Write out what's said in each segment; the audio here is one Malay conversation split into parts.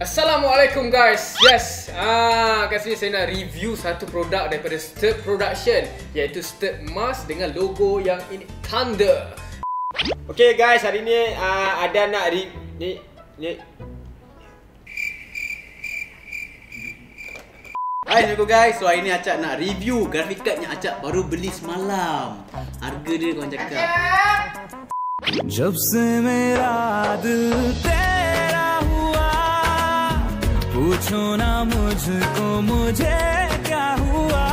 Assalamualaikum guys. Yes. Ah, kat sini saya nak review satu produk daripada Stirk Production iaitu Stirk Mask dengan logo yang ini Thunder. Okay guys, hari ni uh, ada nak re ni ni Hai Assalamualaikum guys, so hari ni Acak nak review graphic card yang Acak baru beli semalam Harga dia korang cakap जब से मेरा दिल तेरा हुआ पूछो ना मुझको मुझे क्या हुआ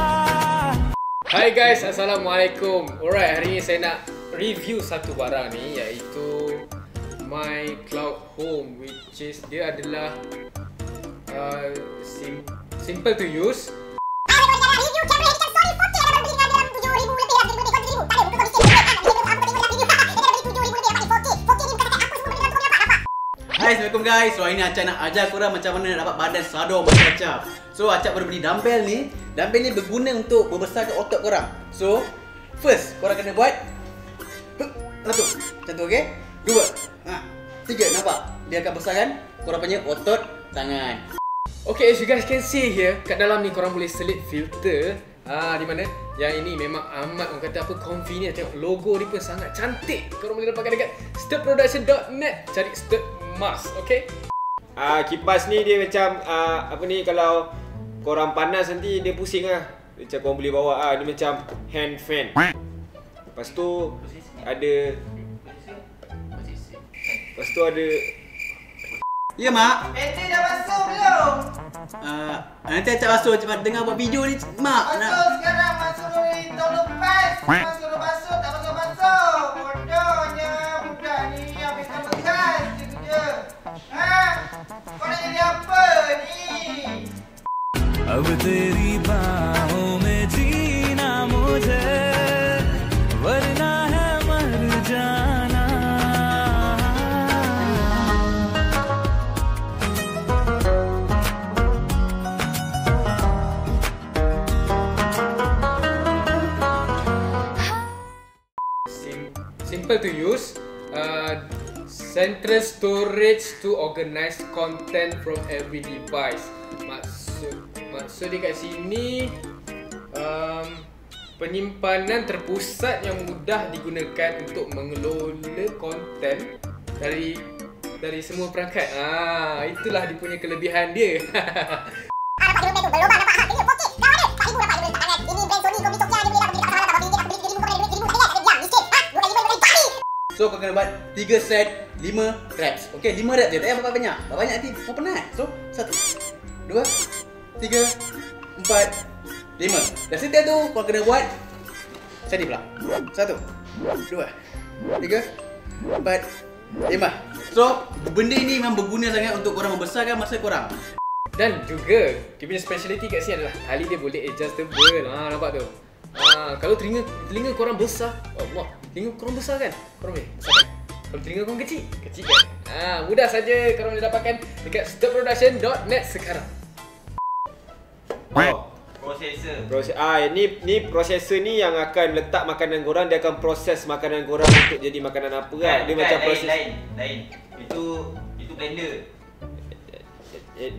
Hai guys, Assalamualaikum. Alright, hari ni saya nak review satu barang ni iaitu My Cloud Home which is dia adalah uh, sim simple to use Hai Assalamualaikum guys, so hari ni Acak nak ajar korang macam mana nak dapat badan sador macam Acak So Acak baru beli dumbbell ni. Dumbbell ni berguna untuk membesarkan otot korang. So, first korang kena buat. Satu, macam tu okay Dua, ha, tiga, nampak? Dia akan besarkan korang punya otot tangan. Okay, as you guys can see here, kat dalam ni korang boleh selit filter. Ah, di mana? Yang ini memang amat orang kata apa convenient. Tengok logo ni pun sangat cantik. Korang boleh dapatkan dekat stirproduction.net. Cari Stir Mask, okay? uh, kipas ni dia macam uh, apa ni kalau korang panas nanti dia pusing lah. Macam korang boleh bawa ah ni macam hand fan. Lepas tu ada Lepas tu ada Ya mak? Bateri dah masuk belum? Uh, nanti Acak basuh cepat dengar buat video ni Mak nak Masuk sekarang, masuk ni tahun lepas Masuk dah अब तेरी बाहों में जीना मुझे वरना है मर जाना Sim simple to use. Uh, central storage to organize content from every device. Maksud maksud dia kat sini um, penyimpanan terpusat yang mudah digunakan untuk mengelola konten dari dari semua perangkat. Ah, itulah dia punya kelebihan dia. So kau kena buat 3 set 5 reps Okay 5 reps je Tak payah banyak Buat banyak nanti kau penat So 1 2 3 4 5 Dan setiap tu kau kena buat Sini pula 1 2 3 4 5 So benda ini memang berguna sangat untuk korang membesarkan masa korang Dan juga dia punya speciality kat sini adalah tali dia boleh adjustable. Ha nampak tu. Ha kalau telinga telinga korang besar, Allah, telinga korang besar kan? Korang boleh besarkan. Kalau telinga korang kecil, kecil kan? Ha mudah saja korang boleh dapatkan dekat stopproduction.net sekarang. oh proses ah ni ni prosesor ni yang akan letak makanan korang dia akan proses makanan korang untuk jadi makanan apa kan. Dia macam proses lain, lain. Itu itu blender. Eh,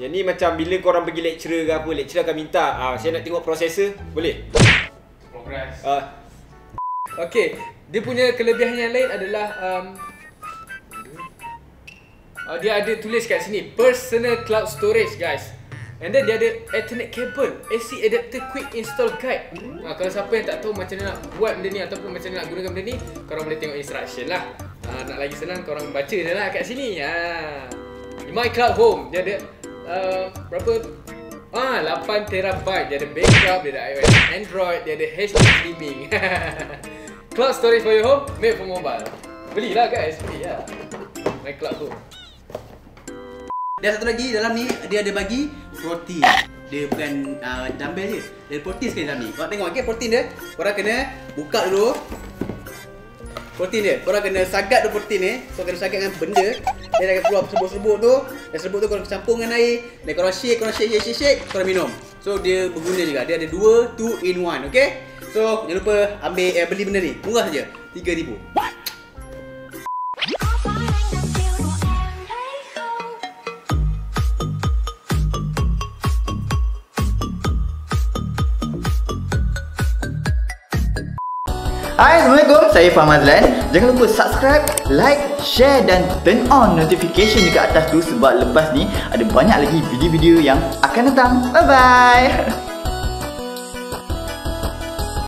yang ni macam bila korang pergi lecturer ke apa, lecturer akan minta, ah saya nak tengok prosesor, boleh? Progress. Ah Okey, dia punya kelebihan yang lain adalah um, uh, dia ada tulis kat sini personal cloud storage guys. And then dia ada Ethernet cable, AC adapter quick install guide. Ha, kalau siapa yang tak tahu macam mana nak buat benda ni ataupun macam mana nak gunakan benda ni, korang boleh tengok instruction lah. Ha, nak lagi senang korang baca je lah kat sini. Ha. My Cloud Home dia ada uh, berapa Ah, 8 terabyte. Dia ada backup, dia ada iOS, Android, dia ada HD streaming. Cloud storage for your home, made for mobile. Belilah guys, belilah. My Cloud Home. Dan satu lagi dalam ni dia ada bagi protein. Dia bukan uh, dumbbell je. Dia protein sekali dalam ni. Korang tengok okey protein dia. Korang kena buka dulu. Protein dia. Korang kena sagat tu protein ni. So kena sagat dengan benda. Dia akan keluar serbuk-serbuk tu. Dan serbuk tu korang campur dengan air. Dan korang shake, korang shake, shake, shake, shake. Korang minum. So dia berguna juga. Dia ada dua, two in one. Okay? So jangan lupa ambil eh, beli benda ni. Murah saja. RM3,000. Hai Assalamualaikum. Saya Faham Azlan. Jangan lupa subscribe Like Share Dan turn on notification Dekat atas tu Sebab lepas ni Ada banyak lagi video-video yang Akan datang. Bye bye